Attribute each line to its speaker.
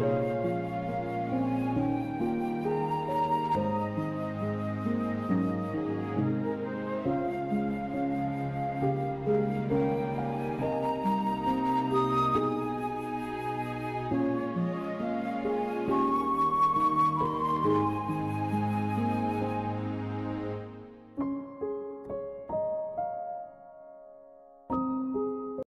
Speaker 1: Amen.